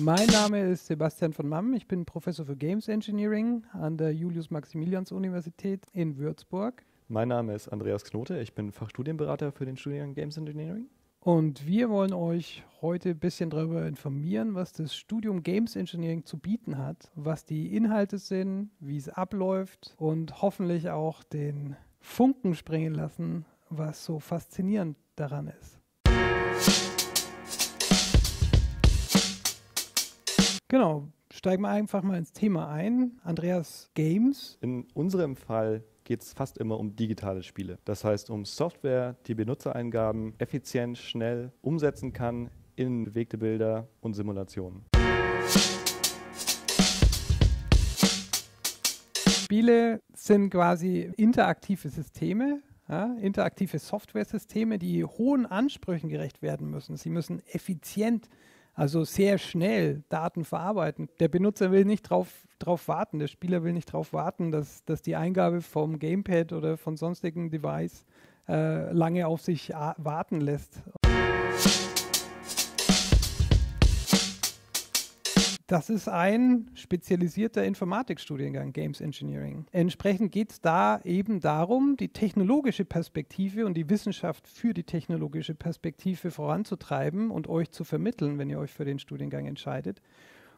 Mein Name ist Sebastian von Mamm. Ich bin Professor für Games Engineering an der Julius-Maximilians-Universität in Würzburg. Mein Name ist Andreas Knote. Ich bin Fachstudienberater für den Studiengang Games Engineering. Und wir wollen euch heute ein bisschen darüber informieren, was das Studium Games Engineering zu bieten hat, was die Inhalte sind, wie es abläuft und hoffentlich auch den Funken springen lassen, was so faszinierend daran ist. Genau, steigen wir einfach mal ins Thema ein. Andreas Games. In unserem Fall geht es fast immer um digitale Spiele. Das heißt um Software, die Benutzereingaben effizient, schnell umsetzen kann in bewegte Bilder und Simulationen. Spiele sind quasi interaktive Systeme, ja, interaktive Software-Systeme, die hohen Ansprüchen gerecht werden müssen. Sie müssen effizient also sehr schnell Daten verarbeiten. Der Benutzer will nicht drauf, drauf warten, der Spieler will nicht darauf warten, dass, dass die Eingabe vom Gamepad oder von sonstigen Device äh, lange auf sich warten lässt. Das ist ein spezialisierter Informatikstudiengang, Games Engineering. Entsprechend geht es da eben darum, die technologische Perspektive und die Wissenschaft für die technologische Perspektive voranzutreiben und euch zu vermitteln, wenn ihr euch für den Studiengang entscheidet.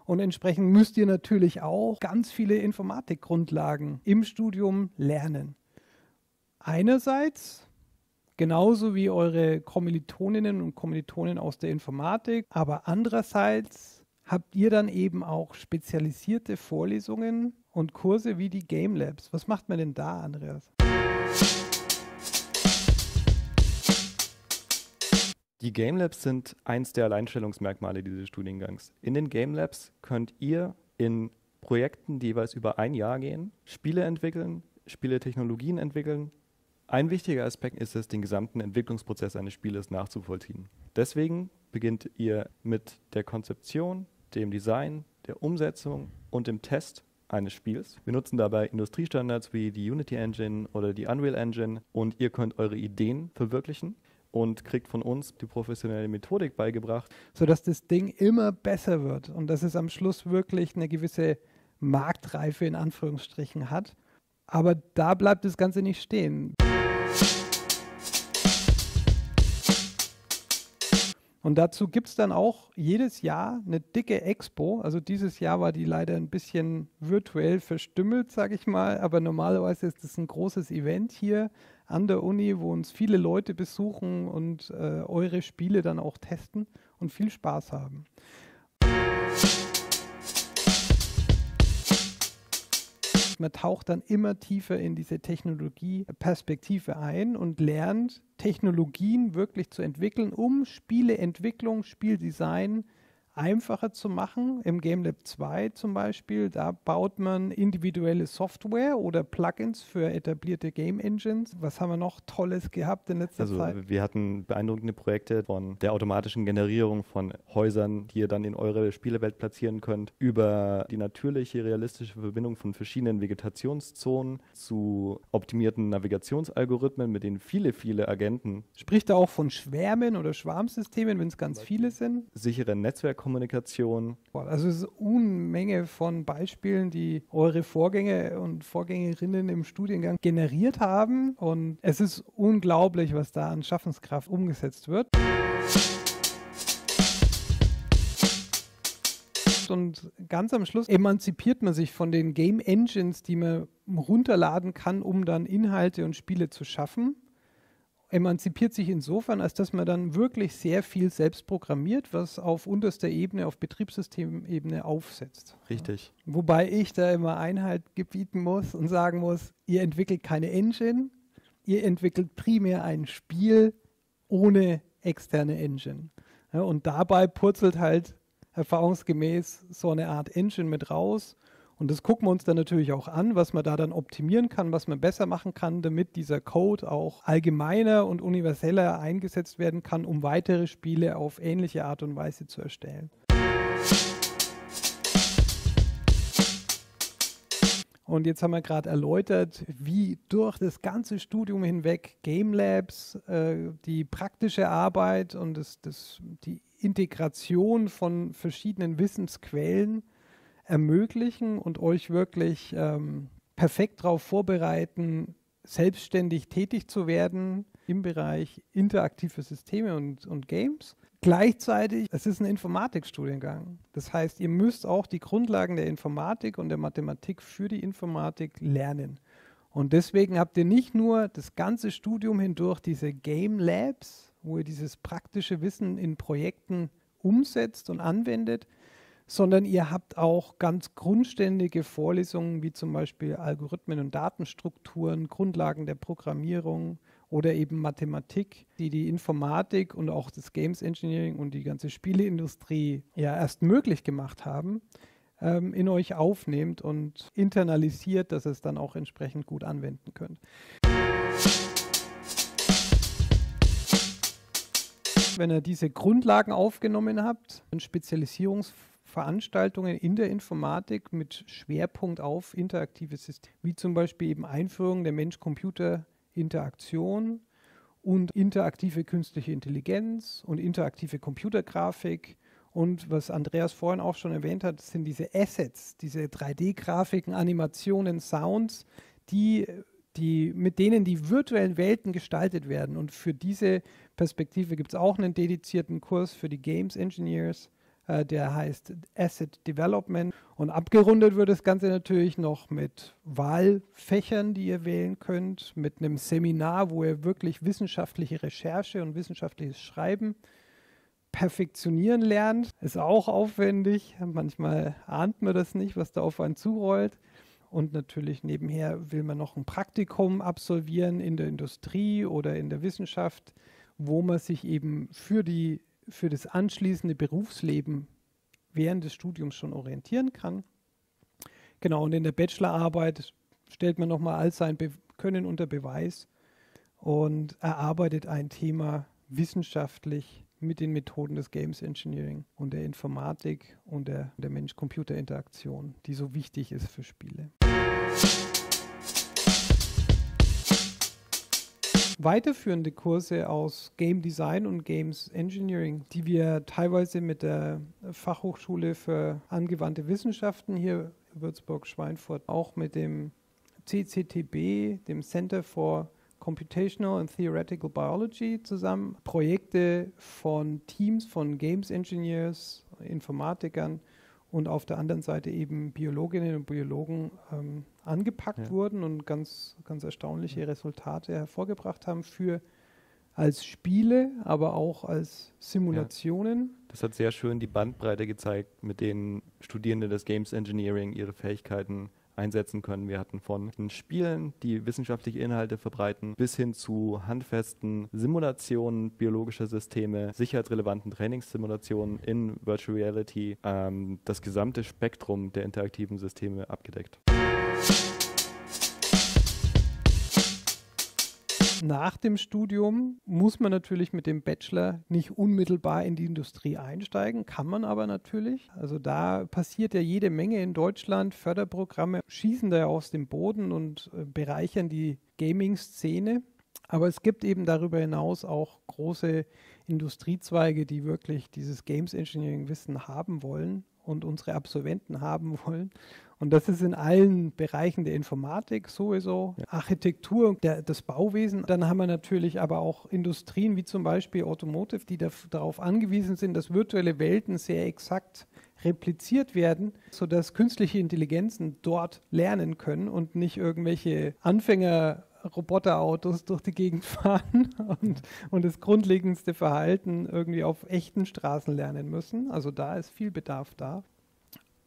Und entsprechend müsst ihr natürlich auch ganz viele Informatikgrundlagen im Studium lernen. Einerseits genauso wie eure Kommilitoninnen und Kommilitonen aus der Informatik, aber andererseits habt ihr dann eben auch spezialisierte Vorlesungen und Kurse wie die Game Labs. Was macht man denn da, Andreas? Die Game Labs sind eins der Alleinstellungsmerkmale dieses Studiengangs. In den Game Labs könnt ihr in Projekten, die jeweils über ein Jahr gehen, Spiele entwickeln, Spieletechnologien entwickeln. Ein wichtiger Aspekt ist es, den gesamten Entwicklungsprozess eines Spieles nachzuvollziehen. Deswegen beginnt ihr mit der Konzeption, dem Design, der Umsetzung und dem Test eines Spiels. Wir nutzen dabei Industriestandards wie die Unity Engine oder die Unreal Engine und ihr könnt eure Ideen verwirklichen und kriegt von uns die professionelle Methodik beigebracht. Sodass das Ding immer besser wird und dass es am Schluss wirklich eine gewisse Marktreife in Anführungsstrichen hat. Aber da bleibt das Ganze nicht stehen. Und dazu gibt es dann auch jedes Jahr eine dicke Expo. Also dieses Jahr war die leider ein bisschen virtuell verstümmelt, sage ich mal. Aber normalerweise ist es ein großes Event hier an der Uni, wo uns viele Leute besuchen und äh, eure Spiele dann auch testen und viel Spaß haben. Man taucht dann immer tiefer in diese Technologieperspektive ein und lernt, Technologien wirklich zu entwickeln, um Spieleentwicklung, Spieldesign einfacher zu machen. Im GameLab 2 zum Beispiel, da baut man individuelle Software oder Plugins für etablierte Game Engines. Was haben wir noch Tolles gehabt in letzter also, Zeit? Wir hatten beeindruckende Projekte von der automatischen Generierung von Häusern, die ihr dann in eure Spielewelt platzieren könnt, über die natürliche, realistische Verbindung von verschiedenen Vegetationszonen zu optimierten Navigationsalgorithmen, mit denen viele, viele Agenten. Spricht da auch von Schwärmen oder Schwarmsystemen, wenn es ganz viele sind? Sichere Netzwerk Kommunikation. Also es ist eine Unmenge von Beispielen, die eure Vorgänger und Vorgängerinnen im Studiengang generiert haben. Und es ist unglaublich, was da an Schaffenskraft umgesetzt wird. und ganz am Schluss emanzipiert man sich von den Game Engines, die man runterladen kann, um dann Inhalte und Spiele zu schaffen emanzipiert sich insofern, als dass man dann wirklich sehr viel selbst programmiert, was auf unterster Ebene, auf Betriebssystemebene aufsetzt. Richtig. Wobei ich da immer Einhalt gebieten muss und sagen muss, ihr entwickelt keine Engine, ihr entwickelt primär ein Spiel ohne externe Engine. Ja, und dabei purzelt halt erfahrungsgemäß so eine Art Engine mit raus und das gucken wir uns dann natürlich auch an, was man da dann optimieren kann, was man besser machen kann, damit dieser Code auch allgemeiner und universeller eingesetzt werden kann, um weitere Spiele auf ähnliche Art und Weise zu erstellen. Und jetzt haben wir gerade erläutert, wie durch das ganze Studium hinweg Game Labs, äh, die praktische Arbeit und das, das, die Integration von verschiedenen Wissensquellen ermöglichen und euch wirklich ähm, perfekt darauf vorbereiten, selbstständig tätig zu werden im Bereich interaktive Systeme und, und Games. Gleichzeitig, es ist ein Informatikstudiengang. Das heißt, ihr müsst auch die Grundlagen der Informatik und der Mathematik für die Informatik lernen. Und deswegen habt ihr nicht nur das ganze Studium hindurch diese Game Labs, wo ihr dieses praktische Wissen in Projekten umsetzt und anwendet, sondern ihr habt auch ganz grundständige Vorlesungen wie zum Beispiel Algorithmen und Datenstrukturen, Grundlagen der Programmierung oder eben Mathematik, die die Informatik und auch das Games Engineering und die ganze Spieleindustrie ja erst möglich gemacht haben, ähm, in euch aufnehmt und internalisiert, dass es dann auch entsprechend gut anwenden könnt. Wenn ihr diese Grundlagen aufgenommen habt, dann Spezialisierungs Veranstaltungen in der Informatik mit Schwerpunkt auf interaktive Systeme, wie zum Beispiel eben Einführung der Mensch-Computer-Interaktion und interaktive künstliche Intelligenz und interaktive Computergrafik. Und was Andreas vorhin auch schon erwähnt hat, sind diese Assets, diese 3D-Grafiken, Animationen, Sounds, die, die, mit denen die virtuellen Welten gestaltet werden. Und für diese Perspektive gibt es auch einen dedizierten Kurs für die Games Engineers der heißt Asset Development. Und abgerundet wird das Ganze natürlich noch mit Wahlfächern, die ihr wählen könnt, mit einem Seminar, wo ihr wirklich wissenschaftliche Recherche und wissenschaftliches Schreiben perfektionieren lernt. Ist auch aufwendig. Manchmal ahnt man das nicht, was da auf einen zurollt. Und natürlich nebenher will man noch ein Praktikum absolvieren in der Industrie oder in der Wissenschaft, wo man sich eben für die für das anschließende Berufsleben während des Studiums schon orientieren kann. Genau, und in der Bachelorarbeit stellt man nochmal all sein Be Können unter Beweis und erarbeitet ein Thema wissenschaftlich mit den Methoden des Games Engineering und der Informatik und der, der Mensch-Computer-Interaktion, die so wichtig ist für Spiele. Weiterführende Kurse aus Game Design und Games Engineering, die wir teilweise mit der Fachhochschule für angewandte Wissenschaften hier Würzburg-Schweinfurt, auch mit dem CCTB, dem Center for Computational and Theoretical Biology zusammen. Projekte von Teams von Games Engineers, Informatikern und auf der anderen Seite eben Biologinnen und Biologen ähm, angepackt ja. wurden und ganz, ganz erstaunliche Resultate hervorgebracht haben für als Spiele, aber auch als Simulationen. Ja. Das hat sehr schön die Bandbreite gezeigt, mit denen Studierende des Games Engineering ihre Fähigkeiten einsetzen können. Wir hatten von Spielen, die wissenschaftliche Inhalte verbreiten, bis hin zu handfesten Simulationen biologischer Systeme, sicherheitsrelevanten Trainingssimulationen in Virtual Reality, ähm, das gesamte Spektrum der interaktiven Systeme abgedeckt. Nach dem Studium muss man natürlich mit dem Bachelor nicht unmittelbar in die Industrie einsteigen, kann man aber natürlich. Also da passiert ja jede Menge in Deutschland. Förderprogramme schießen da ja aus dem Boden und äh, bereichern die Gaming-Szene. Aber es gibt eben darüber hinaus auch große Industriezweige, die wirklich dieses Games Engineering Wissen haben wollen und unsere Absolventen haben wollen. Und das ist in allen Bereichen der Informatik sowieso, ja. Architektur, der, das Bauwesen. Dann haben wir natürlich aber auch Industrien wie zum Beispiel Automotive, die darauf angewiesen sind, dass virtuelle Welten sehr exakt repliziert werden, sodass künstliche Intelligenzen dort lernen können und nicht irgendwelche Anfänger Roboterautos durch die Gegend fahren und, und das grundlegendste Verhalten irgendwie auf echten Straßen lernen müssen. Also da ist viel Bedarf da.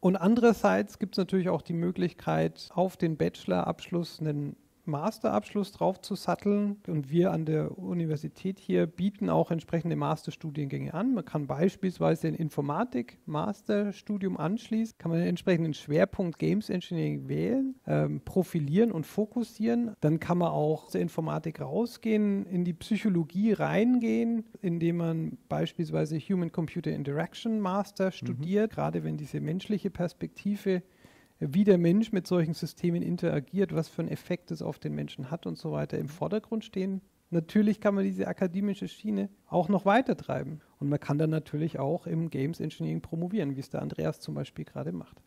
Und andererseits gibt es natürlich auch die Möglichkeit, auf den Bachelorabschluss einen Masterabschluss drauf zu satteln. Und wir an der Universität hier bieten auch entsprechende Masterstudiengänge an. Man kann beispielsweise ein Informatik-Masterstudium anschließen, kann man einen entsprechenden Schwerpunkt Games Engineering wählen, ähm, profilieren und fokussieren. Dann kann man auch aus der Informatik rausgehen, in die Psychologie reingehen, indem man beispielsweise Human-Computer Interaction Master mhm. studiert, mhm. gerade wenn diese menschliche Perspektive wie der Mensch mit solchen Systemen interagiert, was für einen Effekt es auf den Menschen hat und so weiter, im Vordergrund stehen natürlich kann man diese akademische Schiene auch noch weiter treiben. Und man kann dann natürlich auch im Games Engineering promovieren, wie es der Andreas zum Beispiel gerade macht.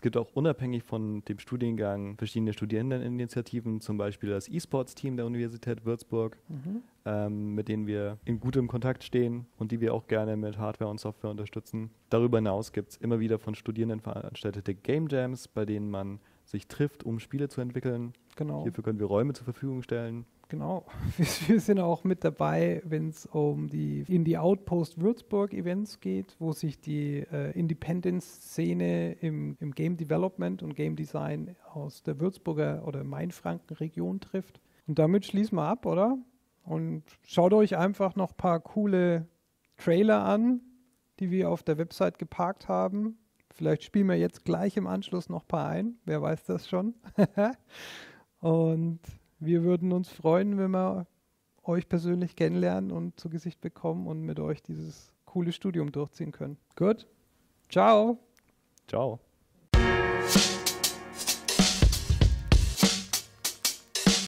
Es gibt auch unabhängig von dem Studiengang verschiedene Studierendeninitiativen, zum Beispiel das E-Sports-Team der Universität Würzburg, mhm. ähm, mit denen wir in gutem Kontakt stehen und die wir auch gerne mit Hardware und Software unterstützen. Darüber hinaus gibt es immer wieder von Studierenden veranstaltete Game Jams, bei denen man sich trifft, um Spiele zu entwickeln. Genau. Hierfür können wir Räume zur Verfügung stellen. Genau. Wir sind auch mit dabei, wenn es um die Indie Outpost Würzburg Events geht, wo sich die äh, Independence-Szene im, im Game Development und Game Design aus der Würzburger oder Mainfranken-Region trifft. Und damit schließen wir ab, oder? Und schaut euch einfach noch ein paar coole Trailer an, die wir auf der Website geparkt haben. Vielleicht spielen wir jetzt gleich im Anschluss noch ein paar ein. Wer weiß das schon? und wir würden uns freuen, wenn wir euch persönlich kennenlernen und zu Gesicht bekommen und mit euch dieses coole Studium durchziehen können. Gut. Ciao. Ciao.